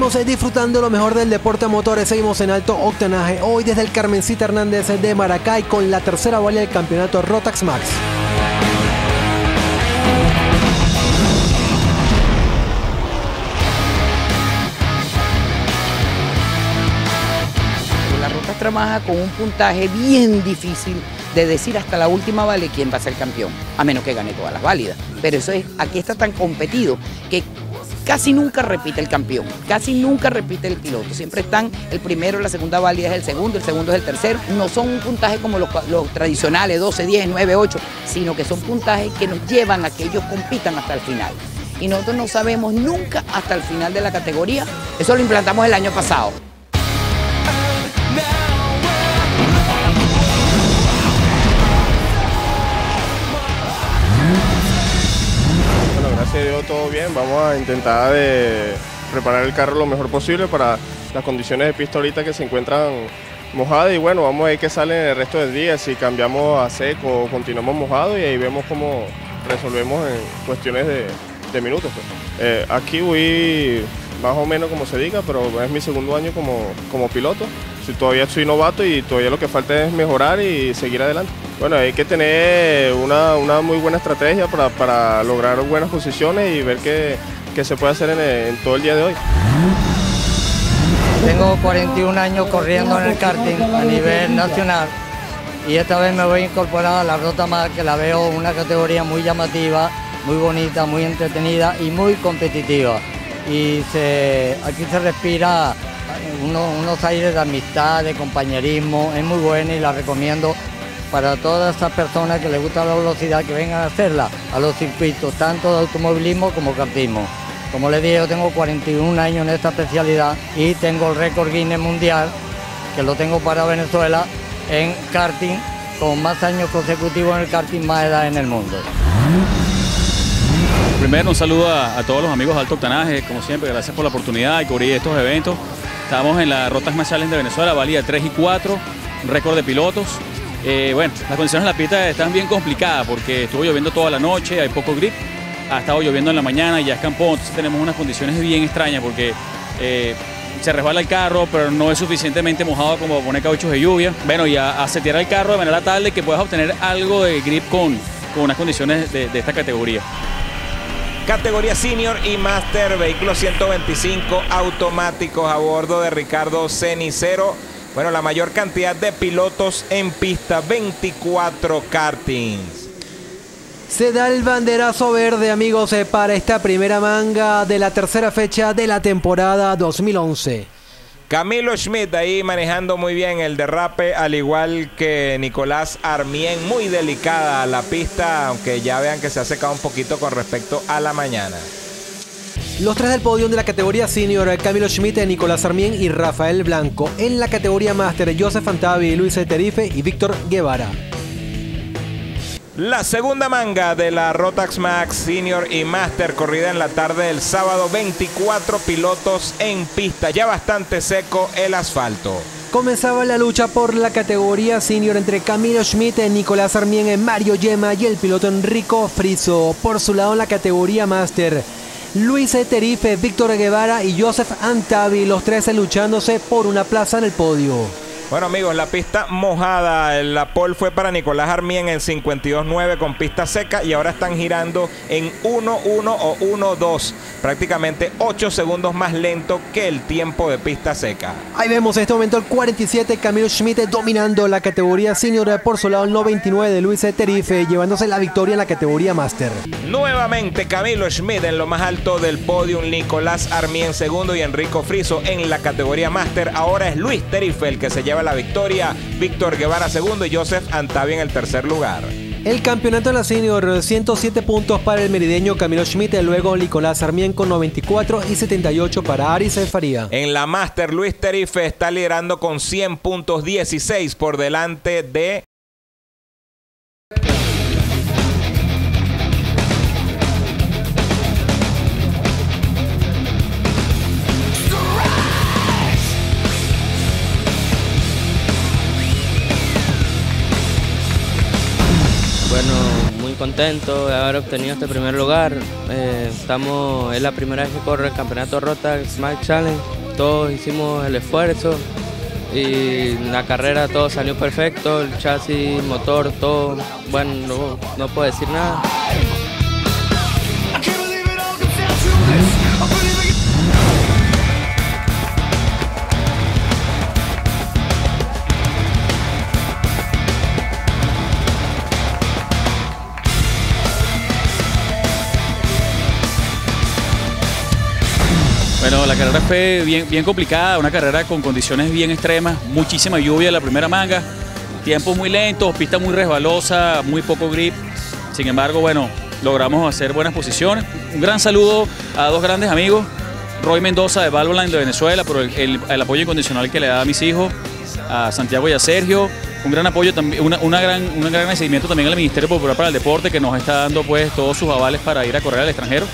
Seguimos disfrutando lo mejor del deporte motores, seguimos en alto octanaje, hoy desde el Carmencita Hernández de Maracay con la tercera bola del campeonato Rotax Max. La ruta trabaja con un puntaje bien difícil de decir hasta la última vale quién va a ser campeón, a menos que gane todas las válidas. Pero eso es, aquí está tan competido que casi nunca repite el campeón, casi nunca repite el piloto. Siempre están el primero, la segunda válida es el segundo, el segundo es el tercero. No son un puntaje como los, los tradicionales, 12, 10, 9, 8, sino que son puntajes que nos llevan a que ellos compitan hasta el final. Y nosotros no sabemos nunca hasta el final de la categoría. Eso lo implantamos el año pasado. Todo bien. Vamos a intentar de preparar el carro lo mejor posible para las condiciones de pista ahorita que se encuentran mojadas y bueno, vamos a ver qué sale el resto del día, si cambiamos a seco o continuamos mojados y ahí vemos cómo resolvemos en cuestiones de, de minutos. pues. Eh, aquí voy más o menos como se diga, pero es mi segundo año como, como piloto. Todavía soy novato y todavía lo que falta es mejorar y seguir adelante. Bueno, hay que tener una, una muy buena estrategia para, para lograr buenas posiciones y ver qué, qué se puede hacer en, todo el día de hoy. Tengo 41 años corriendo en el karting a nivel nacional y esta vez me voy a incorporar a la Rota Más, que la veo una categoría muy llamativa, muy bonita, muy entretenida y muy competitiva. Y aquí se respira uno- unos aires de amistad, de compañerismo, es muy buena y la recomiendo para todas esas personas que les gusta la velocidad, que vengan a hacerla a los circuitos, tanto de automovilismo como kartismo. Como les dije, yo tengo 41 años en esta especialidad y tengo el récord Guinness mundial, que lo tengo para Venezuela, en karting, con más años consecutivos en el karting, más edad en el mundo. Primero un saludo a, a todos los amigos de Alto Octanaje, como siempre, gracias por la oportunidad de cubrir estos eventos. Estamos en la Rotas Más Challenge de Venezuela, valía 3 y 4, un récord de pilotos. Eh, bueno, las condiciones en la pista están bien complicadas porque estuvo lloviendo toda la noche, hay poco grip, ha estado lloviendo en la mañana y ya escampó, entonces tenemos unas condiciones bien extrañas porque eh, se resbala el carro, pero no es suficientemente mojado como poner cauchos de lluvia. Bueno, y a, a setear el carro de manera tal de que puedas obtener algo de grip con, con unas condiciones de esta categoría. Categoría Senior y Master, vehículos 125 automáticos a bordo de Ricardo Cenicero. Bueno, la mayor cantidad de pilotos en pista, 24 kartings. Se da el banderazo verde, amigos, eh, para esta primera manga de la tercera fecha de la temporada 2011. Camilo Schmidt ahí manejando muy bien el derrape, al igual que Nicolás Armien. Muy delicada la pista, aunque ya vean que se ha secado un poquito con respecto a la mañana. Los tres del podio de la categoría senior, Camilo Schmidt, Nicolás Armien y Rafael Blanco. En la categoría master, Joseph Antavi, Luis Terife y Víctor Guevara. La segunda manga de la Rotax Max Senior y Master corrida en la tarde del sábado. 24 pilotos en pista, ya bastante seco el asfalto. Comenzaba la lucha por la categoría senior entre Camilo Schmidt, Nicolás Armien, Mario Yema y el piloto Enrico Friso. Por su lado en la categoría master, Luis Terife, Víctor Guevara y Joseph Antavi, los tres luchándose por una plaza en el podio. Bueno amigos, la pista mojada, la pole fue para Nicolás Armien en 52.9 con pista seca y ahora están girando en 1.1 o 1.2, prácticamente 8 segundos más lento que el tiempo de pista seca. Ahí vemos en este momento el 47 Camilo Schmidt dominando la categoría senior por su lado el 99 de Luis Terife llevándose la victoria en la categoría master. Nuevamente Camilo Schmidt en lo más alto del podio, Nicolás Armien segundo y Enrico Friso en la categoría Master. Ahora es Luis Terife el que se lleva la victoria, Víctor Guevara segundo y Joseph Antavi en el tercer lugar. El campeonato de la senior, 107 puntos para el merideño Camilo Schmidt, luego Nicolás Armien con 94 y 78 para Aris Faría. En la Master, Luis Terife está liderando con 100 puntos, 16 por delante de Bueno, muy contento de haber obtenido este primer lugar. Eh, estamos, es la primera vez que corre el campeonato Rota Smart Challenge. Todos hicimos el esfuerzo y la carrera todo salió perfecto, el chasis, motor, todo. Bueno, no, no puedo decir nada. Bueno, la carrera fue bien, bien complicada, una carrera con condiciones bien extremas, muchísima lluvia en la primera manga, tiempos muy lentos, pista muy resbalosa, muy poco grip. Sin embargo, bueno, logramos hacer buenas posiciones. Un gran saludo a dos grandes amigos, Roy Mendoza de Valvoline de Venezuela por el, el- apoyo incondicional que le da a mis hijos, a Santiago y a Sergio. Un gran apoyo también, una, una gran, un gran agradecimiento también al Ministerio Popular para el Deporte que nos está dando pues todos sus avales para ir a correr al extranjero,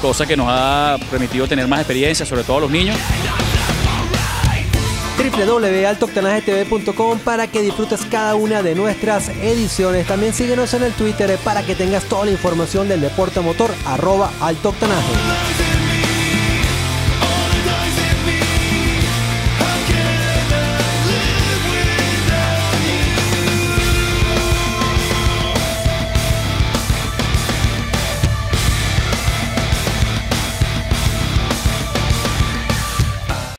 cosa que nos ha permitido tener más experiencia, sobre todo a los niños. www.altooctanagetv.com para que disfrutes cada una de nuestras ediciones. También síguenos en el Twitter para que tengas toda la información del deporte motor, arroba altooctanaje.